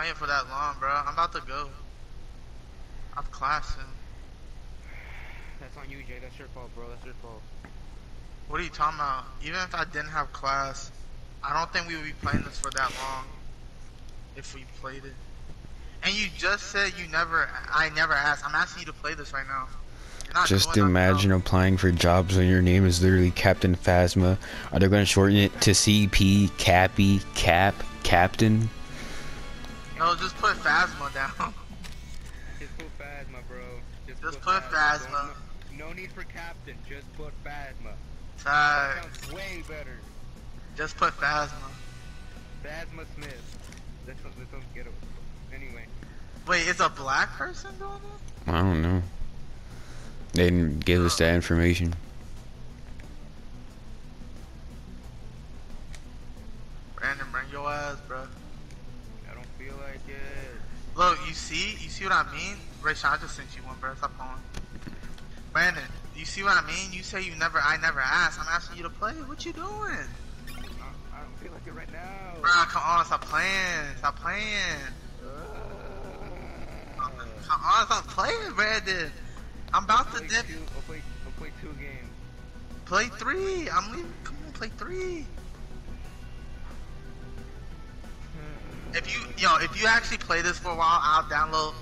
playing for that long, bro. I'm about to go. I'm classing. That's on you, Jay. That's your fault, bro. That's your fault. What are you talking about? Even if I didn't have class, I don't think we would be playing this for that long. If we played it. And you just said you never, I never asked. I'm asking you to play this right now. Just imagine applying for jobs when your name is literally Captain Phasma. Are they going to shorten it to CP, Cappy, Cap, Captain? No, just put Phasma down. Just put Phasma, bro. Just, Just put Phasma. Don't- No, need for captain. Just put Phasma. Tag. Sounds way better. Just put Phasma. Phasma Smith. That sounds, that sounds ghetto. Anyway. Wait, is a black person doing it? I don't know. They didn't give us that information. See? You see what I mean? Rachel, I just sent you one, bro. Stop calling. Brandon, you see what I mean? You say you never, I never asked. I'm asking you to play. What you doing? I, I don't feel like it right now. Bro, come on, stop playing. Stop playing. Uh, come on, stop playing, Brandon. I'm about to dip. I'll play, I'll play two games. Play three. I'm leaving. Come on, play three. If you, yo, if you actually play this for a while, I'll download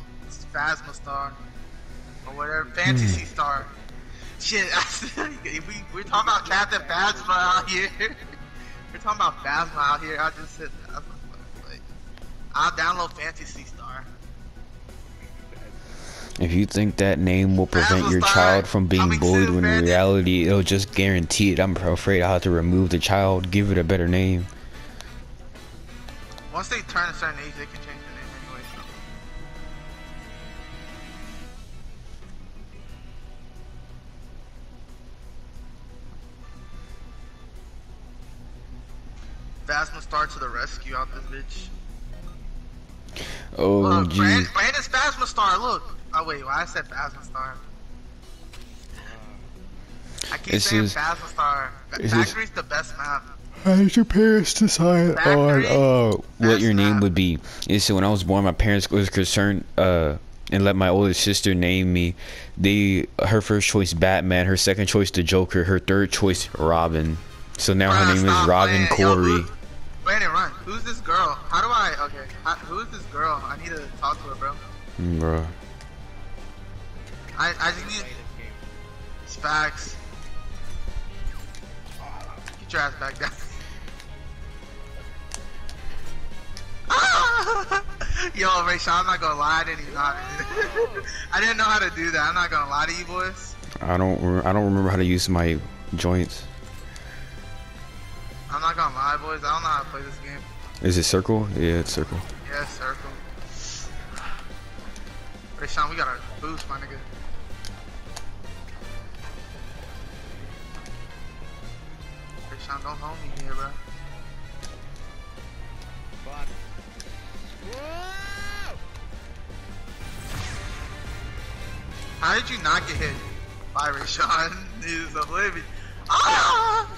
Phasma Star or whatever Fantasy hmm. Star. Shit, if we we're talking about Captain Phasma out here. we're talking about Phasma out here. I just said, was like, I'll download Phantasy Star. If you think that name will prevent Phasma your Star child from being bullied when in reality it'll just guarantee it, I'm afraid I'll have to remove the child, give it a better name. Once they turn a certain age, they can change the name anyway. So. Phasma Star to the rescue out this bitch. Oh, Look, Brand. Brandon's Phasma Star, look. Oh wait, why I said Phasma Star? I keep This saying is- Phasma Star. Factory's the best map. How your parents decide on uh what your name would be? Is so when I was born, my parents was concerned uh and let my oldest sister name me. They her first choice Batman, her second choice the Joker, her third choice Robin. So now her Bruh, name is Robin playing. Yo, Corey. Brandon, run. Who's this girl? How do I? Okay. How, who is this girl? I need to talk to her, bro. Mm, Bro, I, I just need Play this game. facts. Get your ass back down. Ah! Yo, Rachel, I'm not gonna lie, I didn't even know how to do I didn't know how to do that. I'm not gonna lie to you boys. I don't I don't remember how to use my joints. I'm not gonna lie, boys. I don't know how to play this game. Is it circle? Yeah, it's circle. Yeah, circle. Rayshon, we got a boost, my nigga. Rayshon, don't hold me here, bro. How did you not get hit by Rayshon? He's oblivious. Ah!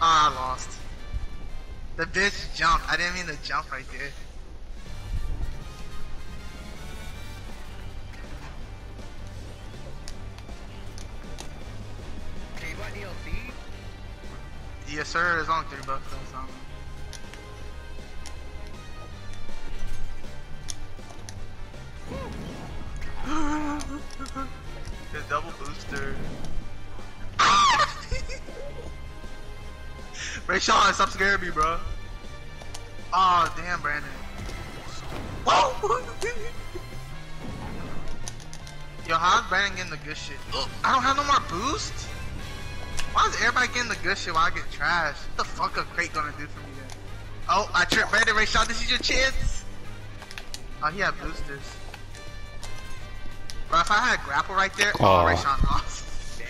Ah, I lost. The bitch jumped. I didn't mean to jump right there. Yes, sir. It's only three bucks. That's all. the double booster. Ray Rayshawn, stop scaring me, bro. Oh, damn, Brandon. Whoa! Yo, how's Brandon getting the good shit? Ugh, I don't have no more boost? Why is everybody getting the good shit while I get trashed? What the fuck a crate gonna do for me then? Oh, I tripped Brandon Rayshawn, this is your chance! Oh, he had boosters. Bro, if I had a grapple right there, oh, Aw. Rayshawn lost. Dang.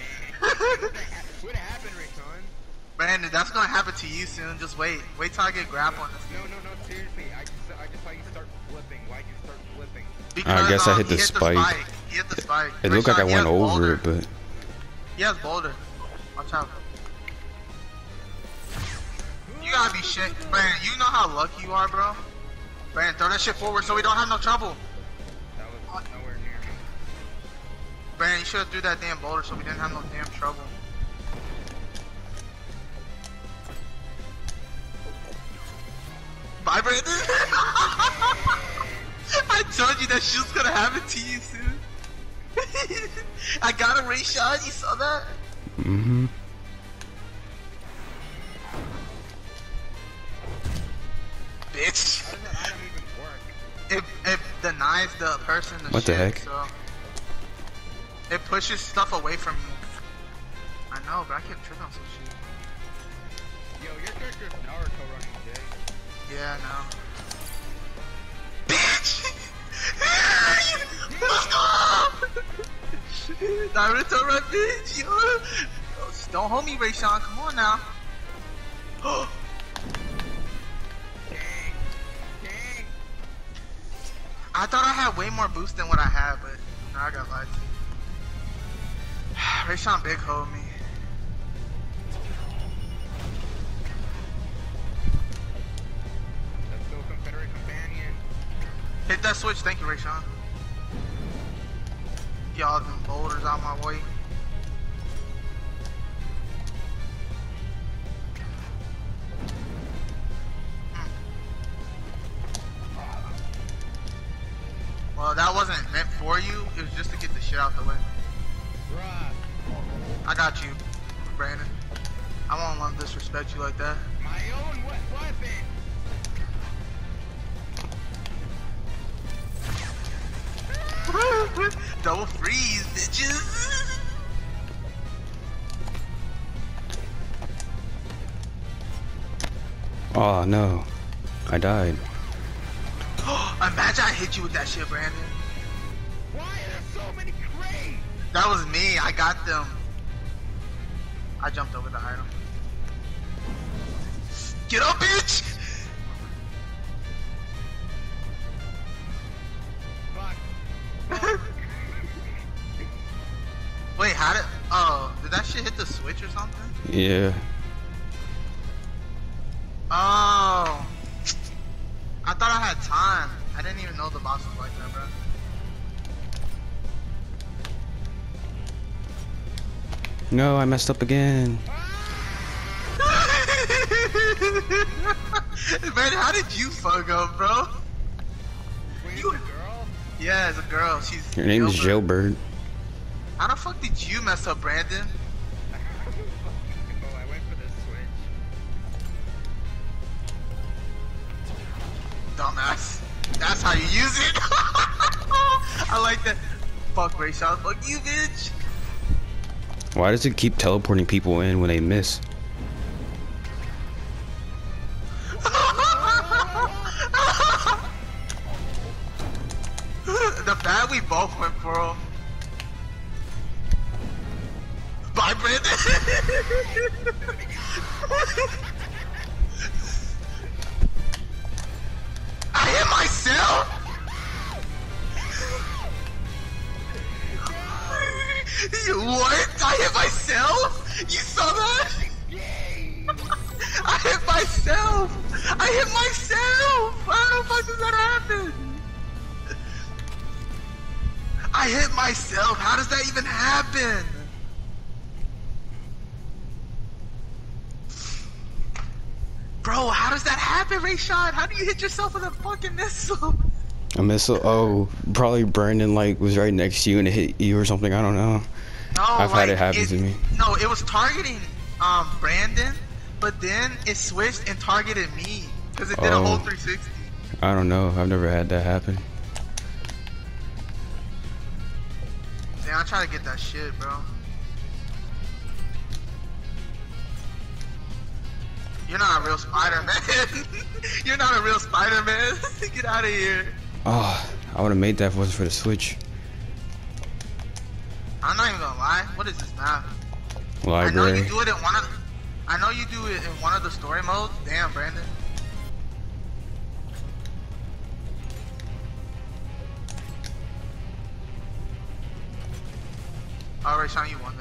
what happened, Rayson? Brandon, that's gonna happen to you soon. Just wait. Wait till I get grapple on this No, game. no, no, seriously. I just, I just saw you start flipping. Why'd you start flipping? Because, guess I um, hit the he spike. He hit the spike. It looked like I went over boulder. it, but He has boulder. Watch out. You gotta be shit. Man, you know how lucky you are, bro? Man, throw that shit forward so we don't have no trouble. That was nowhere near me. Brandon, you should have threw that damn boulder so we didn't have no damn trouble. Bye, Brandon. I told you that she was gonna happen to you soon. I got a ray shot. You saw that? Mm-hmm. Bitch. How does that item even work? It, it denies the person the What the heck? So it pushes stuff away from you. I know, but I can't trip on some shit. Yo, your character's Naruto running today. Yeah, I know. Bitch! Let's go! Naruto bitch! Yo. Don't hold me, Rayshawn. Come on now. Dang. Dang. I thought I had way more boost than what I had, but now I got lied to. Rayshawn big hold me. Let's go, Confederate Companion. Hit that switch, thank you, Rayshawn. Get all them boulders out my way. Well, that wasn't meant for you. It was just to get the shit out the way. I got you, Brandon. I won't let disrespect you like that. My own we- weapon. Double freeze, bitches. Oh no, I died. Imagine I hit you with that shit, Brandon. Why are there so many crates? That was me. I got them. I jumped over the item. Get up, bitch! Did that shit hit the switch or something? Yeah. Oh, I thought I had time. I didn't even know the boss was like that, bro. No, I messed up again. Man, how did you fuck up, bro? Wait, You- a girl? Yeah, it's a girl. She's. Your name is Jailbird. Jailbird. How the fuck did you mess up, Brandon? I like that. Fuck Ray Shaw. Fuck you, bitch. Why does it keep teleporting people in when they miss? What? I hit myself? You saw that? I hit myself! I hit myself! How the fuck does that happen? I hit myself! How does that even happen? Bro, how does that happen, Rayshon? How do you hit yourself with a fucking missile? A missile. Oh, probably Brandon like was right next to you and it hit you or something. I don't know. No, I've had it happen to me. No, it was targeting um Brandon, but then it switched and targeted me because it did a whole Oh. 360. I don't know. I've never had that happen. Damn, I try to get that shit, bro. You're not a real Spider-Man. You're not a real Spider-Man. get out of here. Oh, I would have made that if it wasn't for the switch. I'm not even gonna lie. What is this map? I know you do it in one of. I know you do it in one of the story modes. Damn, Brandon. Alright, Sean, you won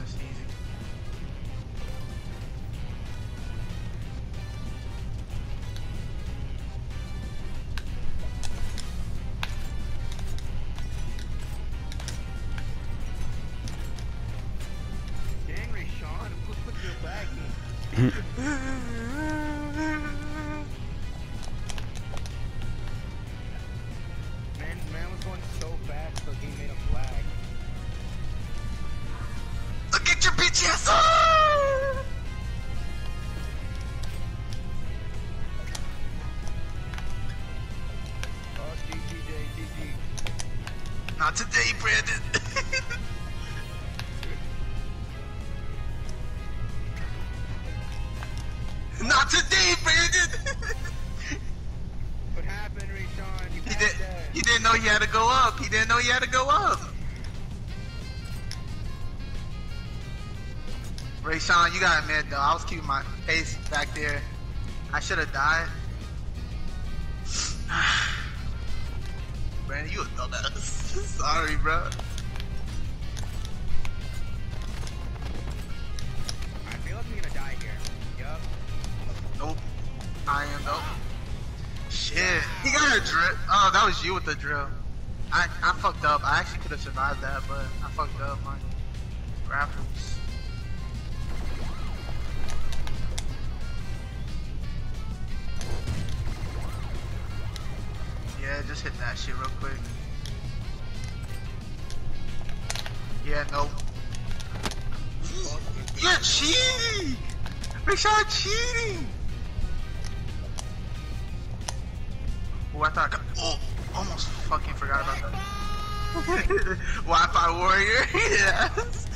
Not today, Brandon. What happened, Rayshawn? You he did. He didn't know he had to go up. He didn't know he had to go up. Ray Sean, you gotta admit though, I was keeping my pace back there. I should have died. Brandon, you a dumbass. Sorry, bro. Shit. He got a drill. Oh, that was you with the drill. I, I fucked up. I actually could have survived that, but I fucked up my grapples. Yeah, just hit that shit real quick. Yeah, nope. You're cheating! Rashad cheating! Oh, I thought oh, almost fucking forgot about that. Wi-Fi warrior, yes.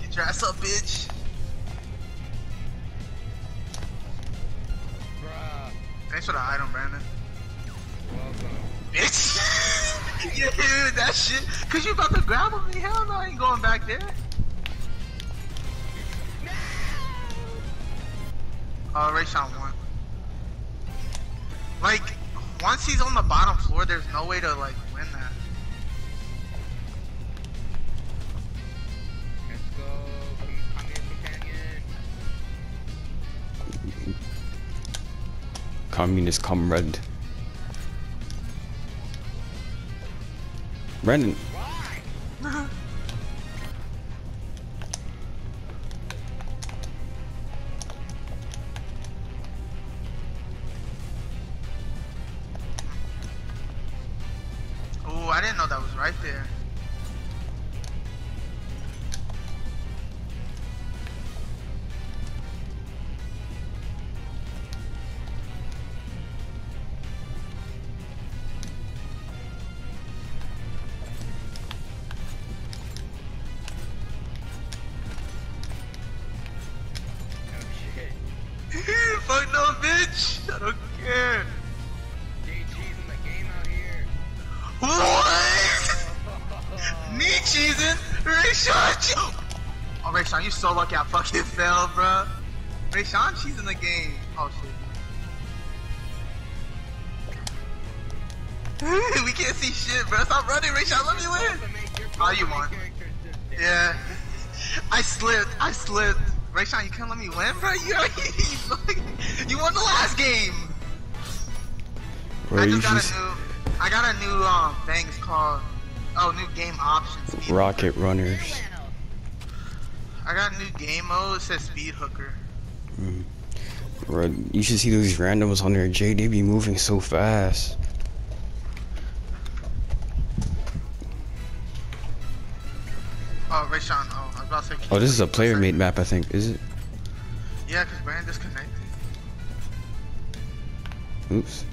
Get your ass up, bitch. Bruh. Thanks for the item, Brandon. Welcome. Bitch. yeah, dude, that shit. Cause you about to grab him? Hell no, I ain't going back there. Uh, Rayshawn won. Like, once he's on the bottom floor, there's no way to like win that. Let's go. Come, come in, companion. Communist comrade. Brandon, there. Cheesing? Rayshawn Oh, Rayshawn, you so lucky I fucking fell, bro. Rayshawn, she's in the game. Oh, shit. we can't see shit, bro. Stop running, Rayshawn. Let me win. Your Oh, you won. Yeah. I slipped. I slipped. Rayshawn, you can't let me win, bro. You, you, you won the last game. where I just got just a new. I got a new um thing. It's called oh new game options. Speed rocket runners. I got a new game mode. It says speed hooker. Mm. Bro, you should see those randoms on there. Jay, they be moving so fast. Oh, Rayshawn. Oh, I was about to say. Oh, this is a player made map, I think. Is it? Yeah, cause Brandon disconnected. Oops.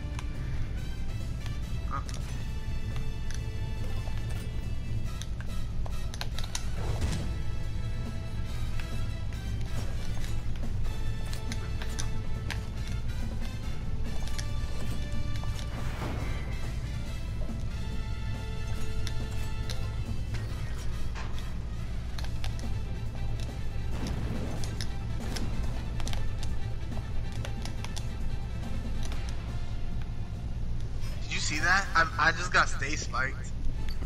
I, I just got stay spiked.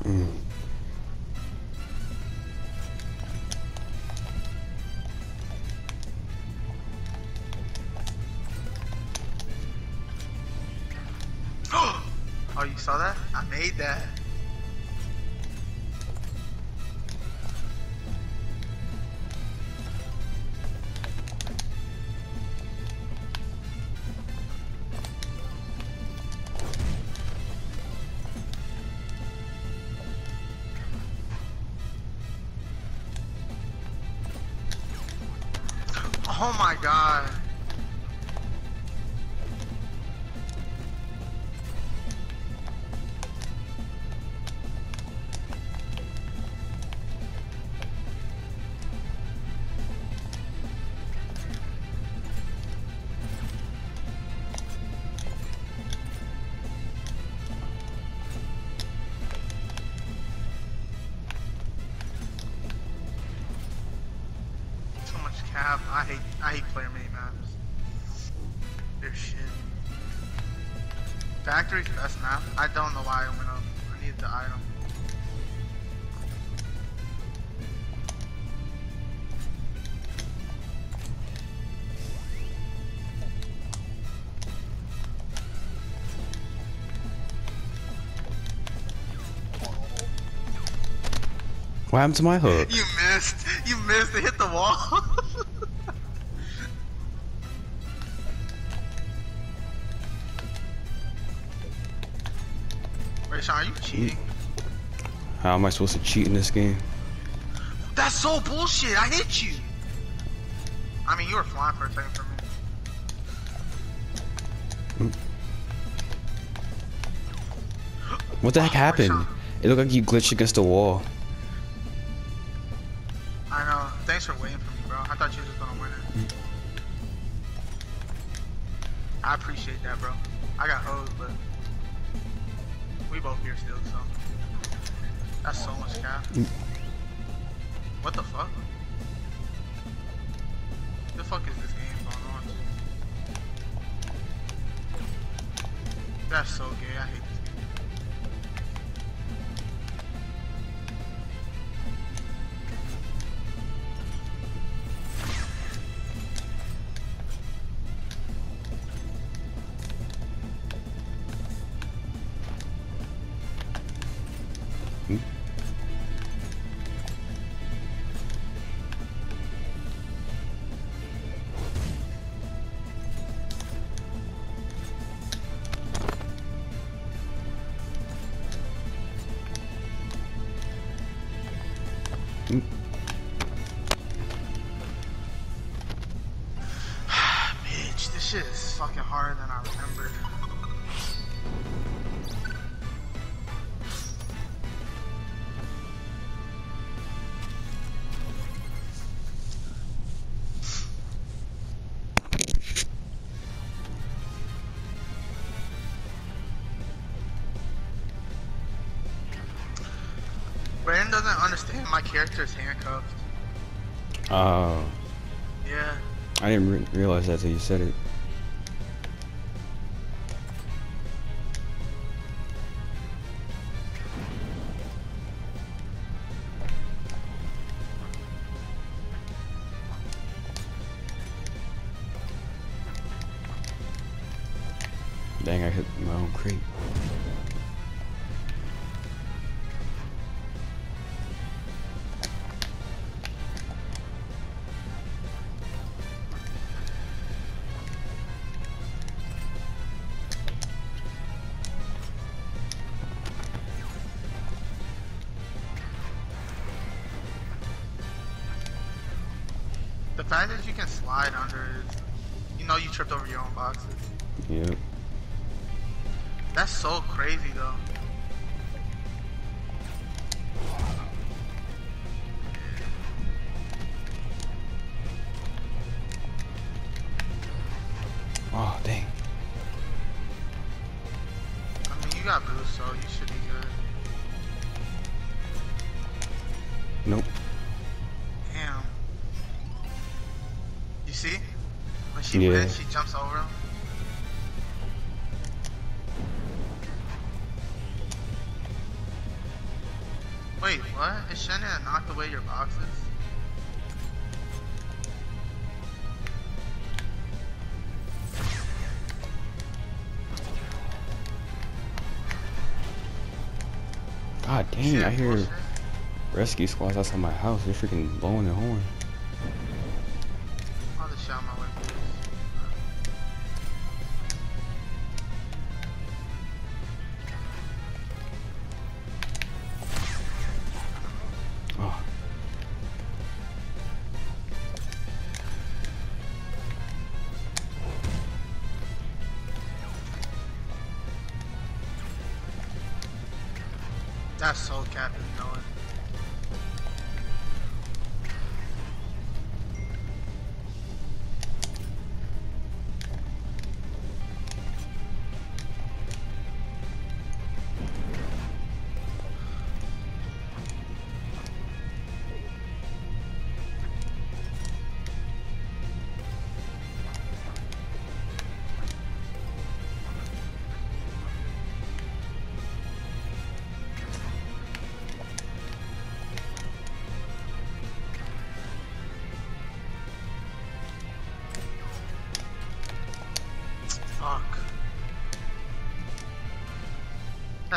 Mm. oh, you saw that? I made that. Oh my god. Factory's best map. I don't know why I went up. I needed the item. What happened to my hook? You missed. You missed. It hit the wall. Sean, are you cheating? How am I supposed to cheat in this game? That's so bullshit. I hit you. I mean, you were flying for a second for me. What the heck Oh, happened? Sean. It looked like you glitched against the wall. I know. Thanks for waiting for me, bro. I thought you were just gonna win it. Mm. I appreciate that, bro. I got hosed, but we both here still, so that's so much cap. What the fuck? The fuck is this game going on? That's so gay. I hate understand my character is handcuffed. Oh, Yeah. I didn't re realize that till you said it. Dang, I hit my own crate. She Yeah. wins, she jumps over him. Wait, what? Is Shannon knocked away your boxes? God dang, I hear rescue squads outside my house. They're freaking blowing their horn.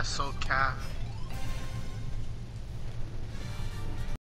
That's so cap.